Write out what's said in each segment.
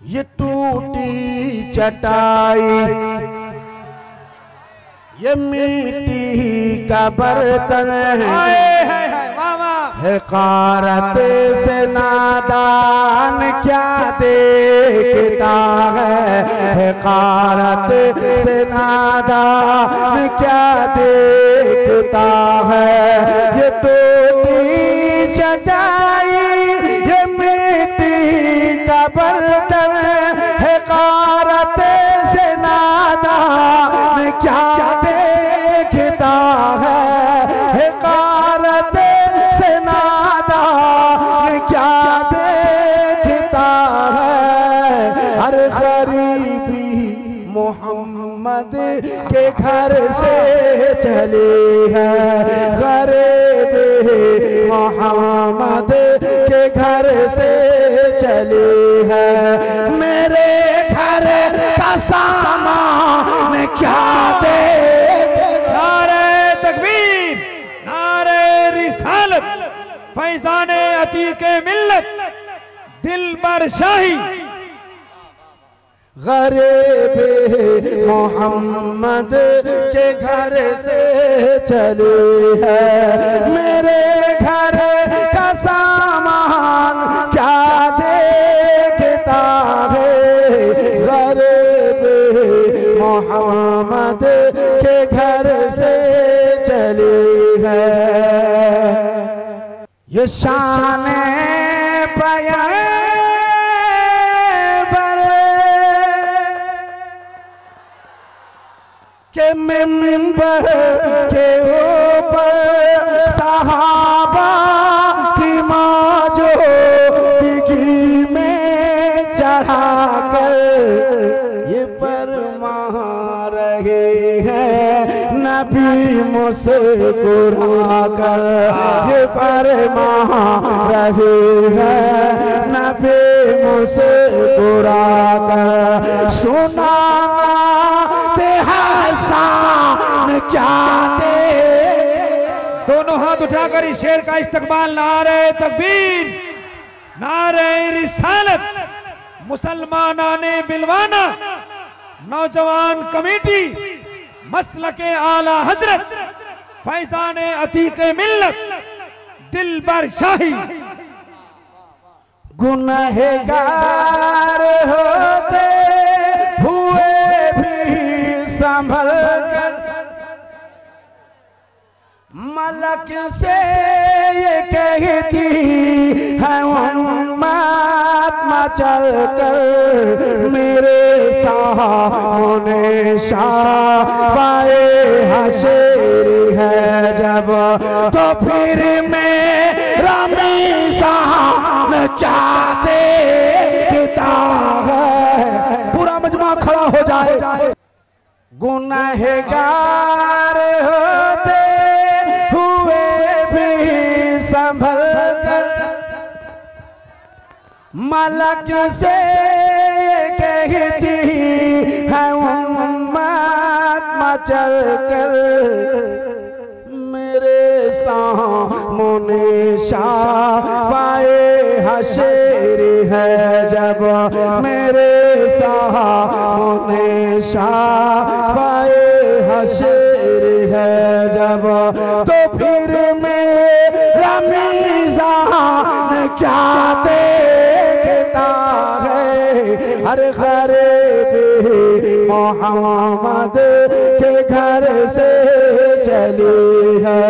ये टूटी चटाई ये मिट्टी का बर्तन है। हकारत से नादान क्या देखता है कारत से नादान क्या देखता है? ये टूटी चली है। गरीबी मोहम्मद के घर से चली है। मेरे घर का सामान क्या दे नारे तकबीर, नारे रिसालत, फैजान अतीक मिल्लत दिल पर शाही गरीब मोहम्मद के घर से चली है। मेरे घर का सामान क्या देखता है गरीब मोहम्मद के घर से चली है। ये शान के मिंबर के ऊपर सहाबा की मौजो डिगी में चढ़ा कर ये परमा रहे हैं नबी मुस्कुरा कर ये परमा रहे हैं नबी मुस्कुरा कर सुना दे दोनों हाथ उठाकर इस शेर का इस्तकबाल नारे तकबीर नारे रिसालत मुसलमाना ने बिलवाना नौजवान कमेटी मसल के आला हज़रत फैजान अतीक मिल्लत दिल पर शाही। गुनहगार मलक से ये कहती है महात्मा चल कर मेरे है जब तो फिर मेरा मीसान क्या देखता है? पूरा मजमा खड़ा हो जाए। गुनहगार संभल कर। मलक से कहती है चल कर। मेरे सामने शाबाए हशेर है, जब मेरे सामने शाबाए हशेर है, जब तो फिर मीज़ान क्या देखता है? हर गरीबी मोहम्मद के घर से चली है।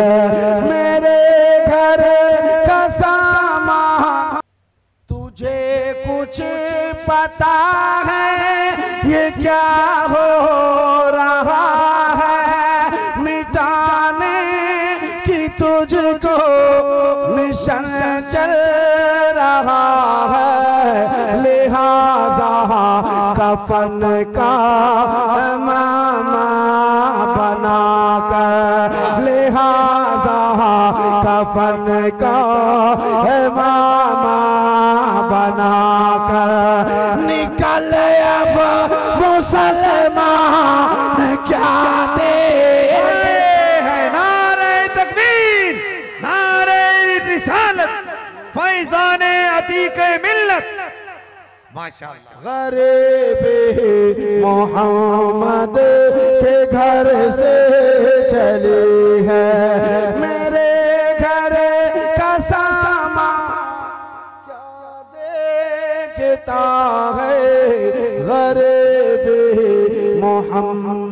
मेरे घर का सामान तुझे कुछ पता है? ये क्या हो रहा कफन का मामा बना कर लिहाजा कफन का मामा बना कर निकल अब मुसलमान क्या दे नारे तकबीर, नारे रिसालत, फैजान अतीक मिल्लत माशाल्लाह। गरीब मोहम्मद के घर से चली है। मेरे घर का सामा क्या देखता है? गरीब मोहम्मद